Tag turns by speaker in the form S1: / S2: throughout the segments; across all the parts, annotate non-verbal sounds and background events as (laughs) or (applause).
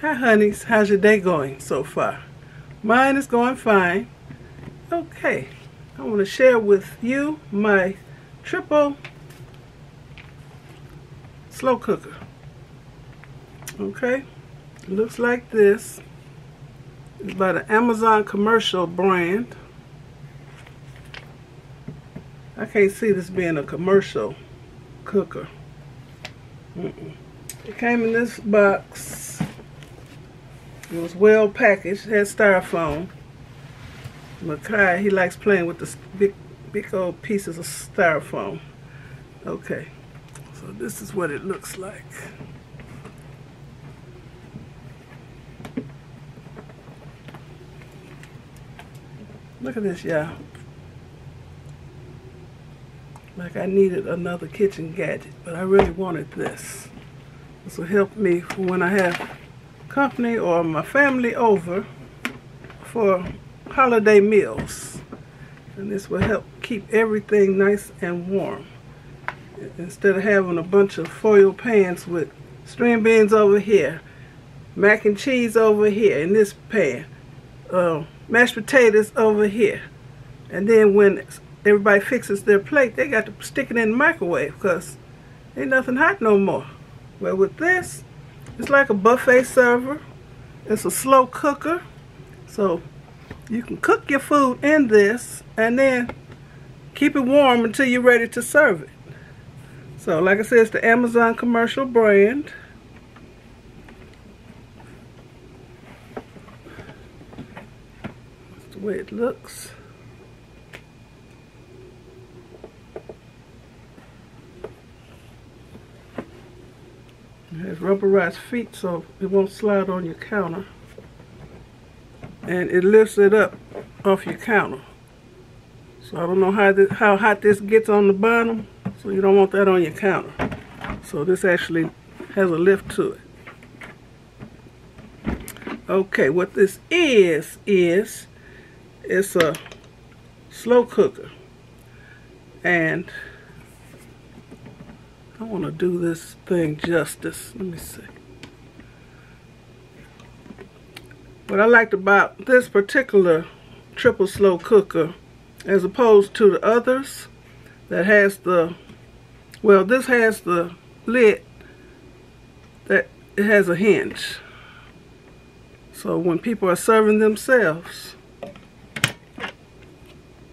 S1: Hi honeys, how's your day going so far? Mine is going fine. Okay, I want to share with you my triple slow cooker. Okay, it looks like this. It's by the Amazon commercial brand. I can't see this being a commercial cooker. Mm -mm. It came in this box. It was well packaged. Had styrofoam. Makai, he likes playing with the big, big old pieces of styrofoam. Okay, so this is what it looks like. Look at this, y'all. Like I needed another kitchen gadget, but I really wanted this. This will help me for when I have company or my family over for holiday meals. And this will help keep everything nice and warm. Instead of having a bunch of foil pans with string beans over here, mac and cheese over here in this pan, uh, mashed potatoes over here. And then when everybody fixes their plate, they got to stick it in the microwave because ain't nothing hot no more. Well, with this, it's like a buffet server. It's a slow cooker. So you can cook your food in this and then keep it warm until you're ready to serve it. So like I said, it's the Amazon commercial brand. That's the way it looks. It has rubberized feet so it won't slide on your counter. And it lifts it up off your counter. So I don't know how, this, how hot this gets on the bottom. So you don't want that on your counter. So this actually has a lift to it. Okay, what this is, is it's a slow cooker. And I want to do this thing justice. Let me see. What I liked about this particular triple slow cooker as opposed to the others that has the well this has the lid that it has a hinge so when people are serving themselves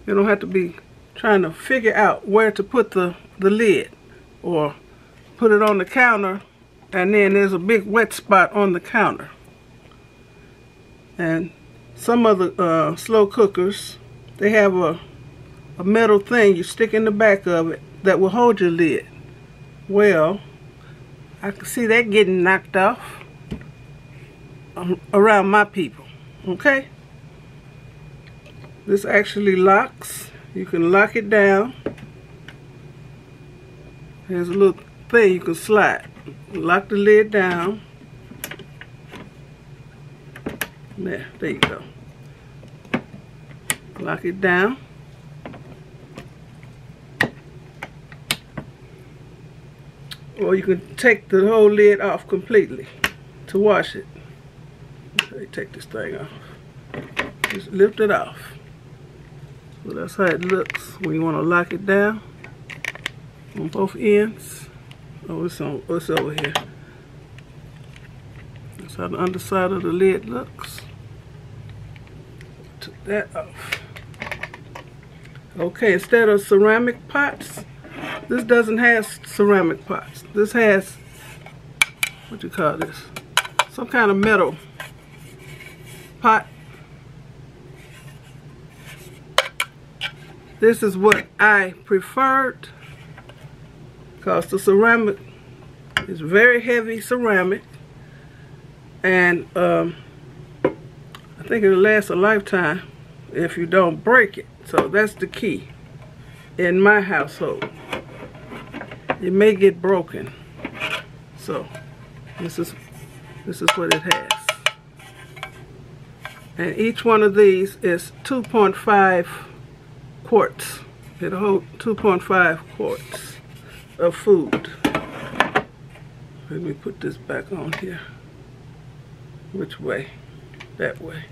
S1: you don't have to be trying to figure out where to put the the lid or put it on the counter and then there's a big wet spot on the counter. And some of the uh, slow cookers, they have a, a metal thing you stick in the back of it that will hold your lid. Well, I can see that getting knocked off um, around my people, okay? This actually locks. You can lock it down there's a little thing you can slide. Lock the lid down. There, there you go. Lock it down. Or you can take the whole lid off completely to wash it. Okay, take this thing off. Just lift it off. So that's how it looks when you want to lock it down on both ends. Oh, it's on. Oh, it's over here. That's how the underside of the lid looks. Took that off. Okay, instead of ceramic pots, this doesn't have ceramic pots. This has what you call this? Some kind of metal pot. This is what I preferred because the ceramic is very heavy ceramic. And um, I think it'll last a lifetime if you don't break it. So that's the key in my household. It may get broken. So this is this is what it has. And each one of these is 2.5 quarts. It'll hold 2.5 quarts of food. Let me put this back on here. Which way? That way.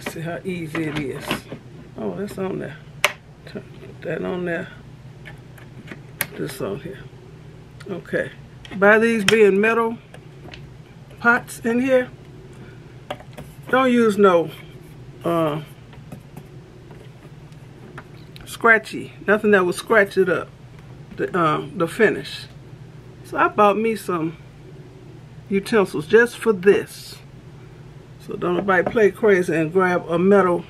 S1: See how easy it is. Oh, that's on there. Turn that on there. This on here. Okay. By these being metal pots in here, don't use no uh, scratchy, nothing that will scratch it up, the, uh, the finish. So I bought me some utensils just for this. So don't nobody play crazy and grab a metal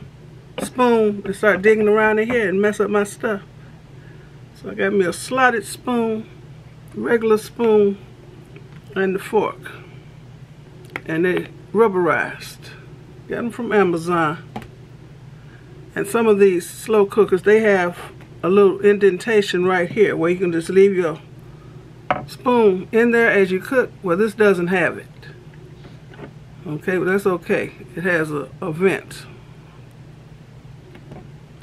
S1: spoon and start digging around in here and mess up my stuff. So I got me a slotted spoon, regular spoon, and the fork. And they rubberized. Got them from Amazon. And some of these slow cookers, they have a little indentation right here where you can just leave your spoon in there as you cook. Well, this doesn't have it. Okay, but that's okay. It has a, a vent.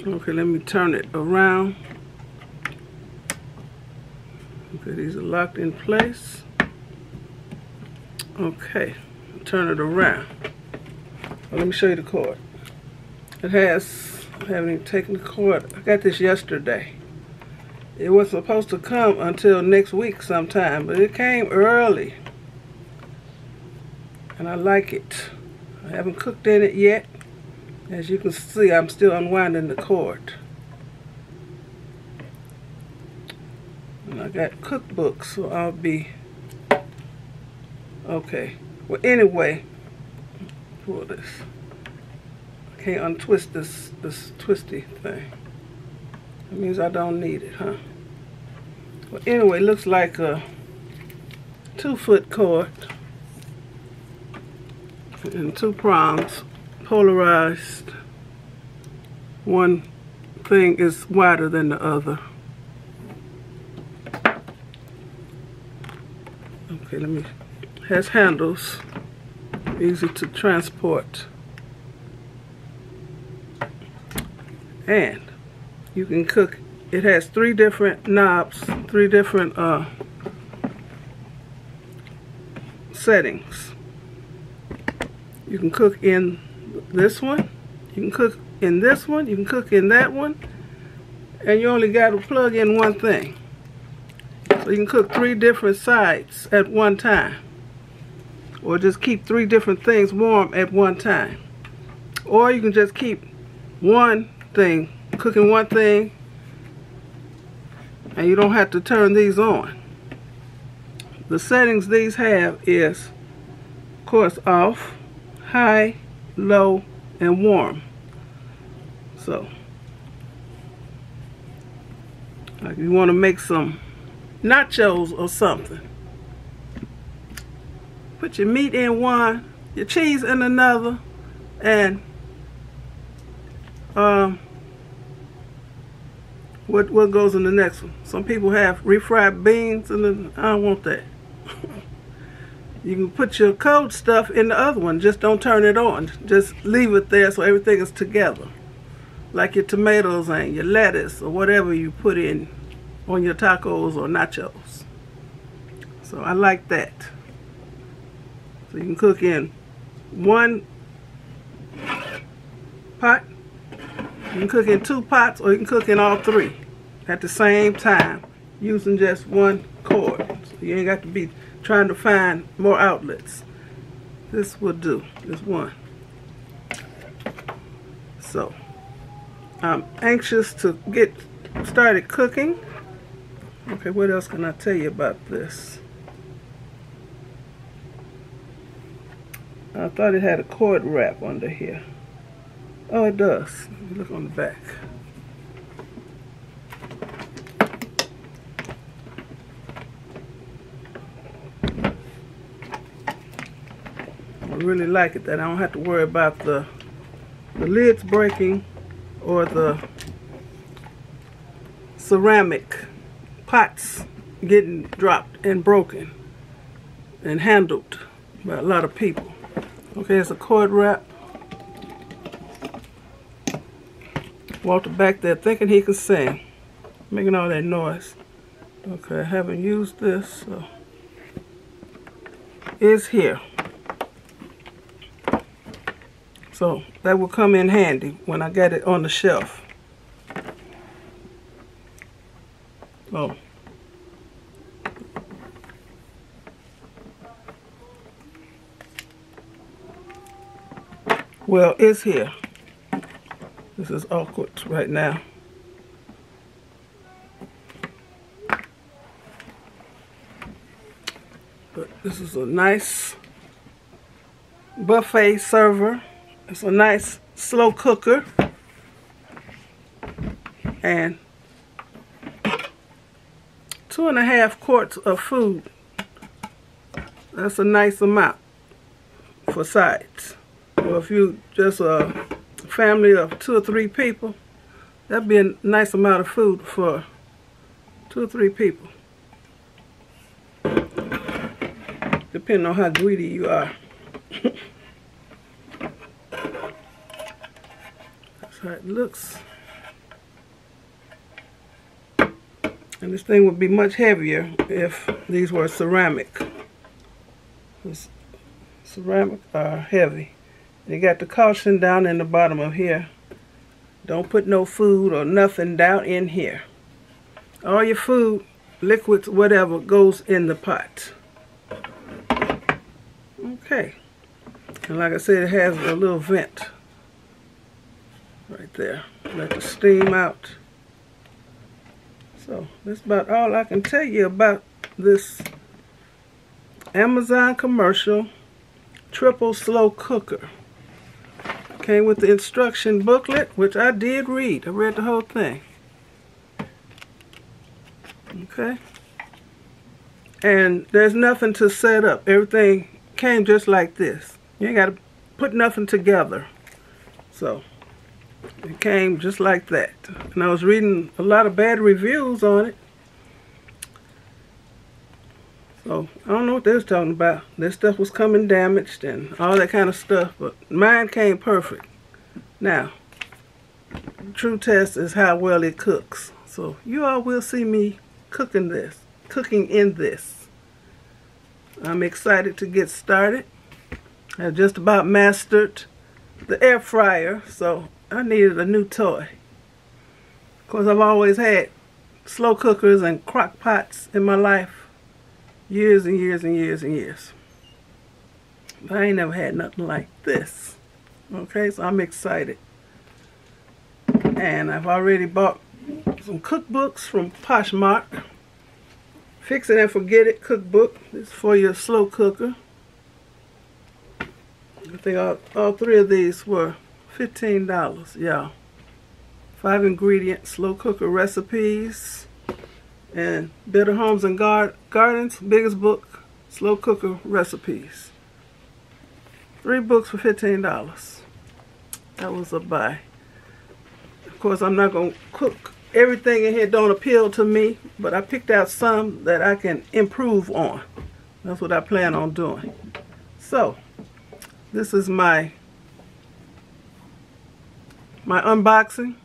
S1: Okay, let me turn it around. Okay, these are locked in place. Okay, turn it around. Well, let me show you the cord. It has, haven't even taken the cord. I got this yesterday. It was supposed to come until next week sometime, but it came early. And I like it. I haven't cooked in it yet. As you can see, I'm still unwinding the cord. And I got cookbooks, so I'll be... Okay. Well, anyway, pull this. Can't untwist this, this twisty thing. That means I don't need it, huh? Well, anyway, looks like a two-foot cord and two prongs polarized. One thing is wider than the other. Okay, let me, has handles, easy to transport. And you can cook, it has three different knobs, three different uh, settings. You can cook in this one. You can cook in this one. You can cook in that one. And you only got to plug in one thing. So you can cook three different sides at one time. Or just keep three different things warm at one time. Or you can just keep one thing, cooking one thing, and you don't have to turn these on. The settings these have is, of course, off, high, low, and warm. So, like you want to make some nachos or something. Put your meat in one, your cheese in another, and um, what what goes in the next one? Some people have refried beans, and I don't want that. (laughs) You can put your cold stuff in the other one. Just don't turn it on. Just leave it there so everything is together. Like your tomatoes and your lettuce or whatever you put in on your tacos or nachos. So I like that. So you can cook in one pot. You can cook in two pots or you can cook in all three at the same time using just one cord. So you ain't got to be trying to find more outlets. This will do, this one. So, I'm anxious to get started cooking. Okay, what else can I tell you about this? I thought it had a cord wrap under here. Oh, it does. Look on the back. I really like it that I don't have to worry about the the lids breaking or the ceramic pots getting dropped and broken and handled by a lot of people. Okay, it's a cord wrap. Walter back there thinking he could sing, making all that noise. Okay, I haven't used this, so is here. So that will come in handy when I get it on the shelf. Oh. Well, it's here. This is awkward right now. But this is a nice buffet server. It's a nice slow cooker. And two and a half quarts of food. That's a nice amount for sides. Well, if you just a family of two or three people, that'd be a nice amount of food for two or three people. Depending on how greedy you are. That's how it looks. And this thing would be much heavier if these were ceramic. Ceramic are heavy. You got the caution down in the bottom of here. Don't put no food or nothing down in here. All your food, liquids, whatever, goes in the pot. Okay. And like I said, it has a little vent right there. Let the steam out. So that's about all I can tell you about this Amazon commercial triple slow cooker. Came with the instruction booklet, which I did read. I read the whole thing. Okay. And there's nothing to set up. Everything came just like this. You ain't got to put nothing together. So, it came just like that. And I was reading a lot of bad reviews on it. So, I don't know what they was talking about. This stuff was coming damaged and all that kind of stuff. But mine came perfect. Now, true test is how well it cooks. So, you all will see me cooking this. Cooking in this. I'm excited to get started. I just about mastered the air fryer. So, I needed a new toy. Because I've always had slow cookers and crock pots in my life years and years and years and years. But I ain't never had nothing like this. Okay, so I'm excited. And I've already bought some cookbooks from Poshmark. Fix it and forget it cookbook. Is for your slow cooker. I think all, all three of these were $15, yeah. Five ingredient slow cooker recipes and Better Homes and Gar Gardens, biggest book, slow cooker recipes. Three books for $15. That was a buy. Of course, I'm not going to cook everything in here don't appeal to me, but I picked out some that I can improve on. That's what I plan on doing. So, this is my my unboxing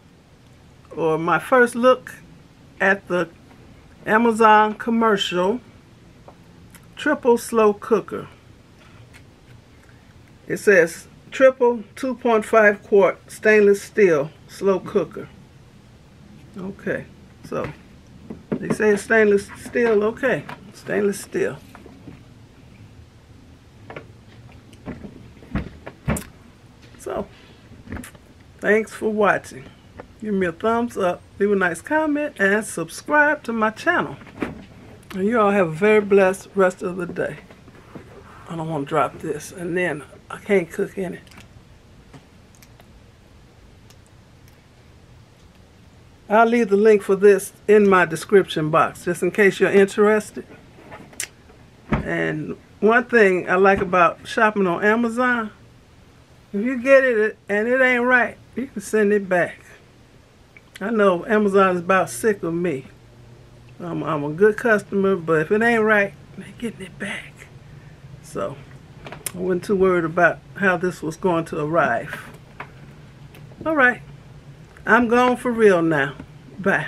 S1: or my first look at the Amazon commercial triple slow cooker. It says triple 2.5 quart stainless steel slow cooker. Okay, so they say stainless steel. Okay, stainless steel. So, thanks for watching. Give me a thumbs up, leave a nice comment, and subscribe to my channel. And you all have a very blessed rest of the day. I don't want to drop this, and then I can't cook in it. I'll leave the link for this in my description box, just in case you're interested. And one thing I like about shopping on Amazon, if you get it and it ain't right, you can send it back. I know Amazon is about sick of me. I'm, I'm a good customer, but if it ain't right, they're getting it back. So, I wasn't too worried about how this was going to arrive. All right. I'm gone for real now. Bye.